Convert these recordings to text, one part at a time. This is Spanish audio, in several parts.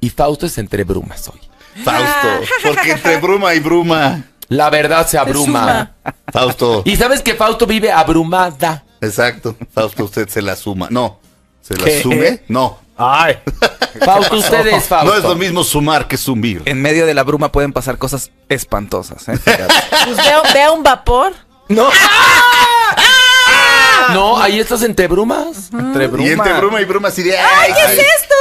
y Fausto es entre brumas hoy. Fausto. Porque entre bruma y bruma. La verdad se abruma. Fausto. Y sabes que Fausto vive abrumada. Exacto. Fausto, usted se la suma. No. ¿Se la ¿Qué? sume? No. Ay. Fausto, usted es Fausto. No es lo mismo sumar que sumir. En medio de la bruma pueden pasar cosas espantosas. ¿eh? Pues vea, vea un vapor. no. No, ahí estás entre brumas. Entre bruma. Y entre bruma y bruma así de... ¡Ay, ¿qué es esto?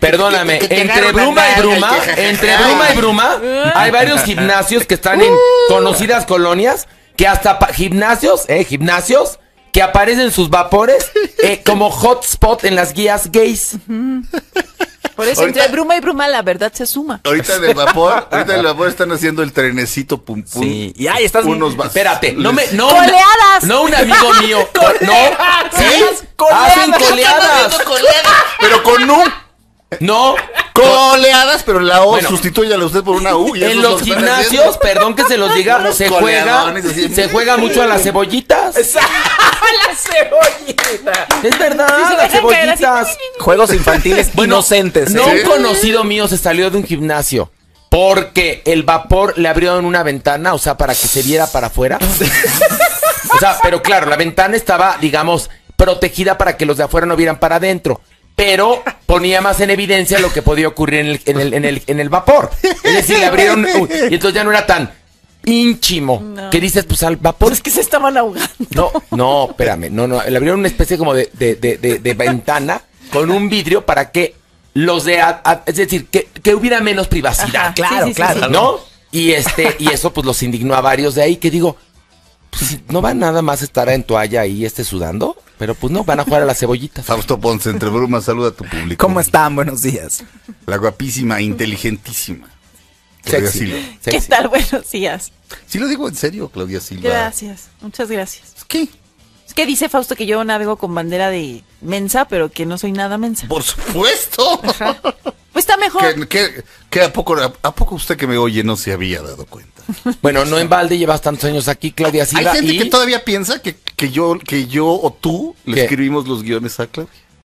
Perdóname, que te entre bruma y bruma, que jajaja. entre bruma y bruma, hay varios gimnasios que están en conocidas colonias, que hasta pa- gimnasios, eh, gimnasios, que aparecen sus vapores eh, como hotspot en las guías gays. Por eso, Ahorita- entre bruma y bruma, la verdad se suma. Ahorita en el vapor, ahorita en el vapor están haciendo el trenecito pum pum. Sí. Y ahí estás. Unos vas- Espérate, no me, no, ¡Coleadas! no un amigo mío, no, ¿sí? Coleadas. hacen coleadas, Pero con U. no, Coleadas, pero la O Bueno. sustitúyala usted por una U. y en los gimnasios, perdón que se los diga, se juega, se juega mucho a las cebollitas. la cebollita. Es verdad, se las dejan caer así. cebollitas. Juegos infantiles Bueno, inocentes. No, ¿eh? un conocido mío se salió de un gimnasio porque el vapor le abrieron una ventana, o sea, para que se viera para afuera. o sea, pero claro, la ventana estaba, digamos, protegida para que los de afuera no vieran para adentro. Pero ponía más en evidencia lo que podía ocurrir en el, en el, en el, en el vapor. Es decir, le abrieron. uh, y entonces ya no era tan ínchimo. No. Que dices, pues al vapor Es que se estaban ahogando. no, no, espérame, no, no, le abrieron una especie como de, de, de, de- de ventana con un vidrio para que los de, a- a- es decir, que, que hubiera menos privacidad, Ajá, claro, sí, sí, sí, claro. sí. ¿no? Y este, y eso pues los indignó a varios de ahí que digo, pues no van nada más a estar en toalla ahí este sudando, pero pues no, van a jugar a las cebollitas. Fausto Ponce, entre bruma, saluda a tu público. ¿Cómo están? Buenos días. La guapísima, inteligentísima. Claudia Silva. ¿Qué sexy. tal? Buenos días. Sí lo digo en serio, Claudia Silva. Gracias. Muchas gracias. ¿Qué? Es que dice Fausto que yo navego con bandera de mensa, pero que no soy nada mensa. Por supuesto. Pues está mejor. ¿Qué, qué- qué a, poco, a, poco usted que me oye no se había dado cuenta? Bueno, no en balde llevas tantos años aquí, Claudia Hay Silva, gente y que todavía piensa que, que yo que yo o tú le ¿Qué? escribimos los guiones a Claudia.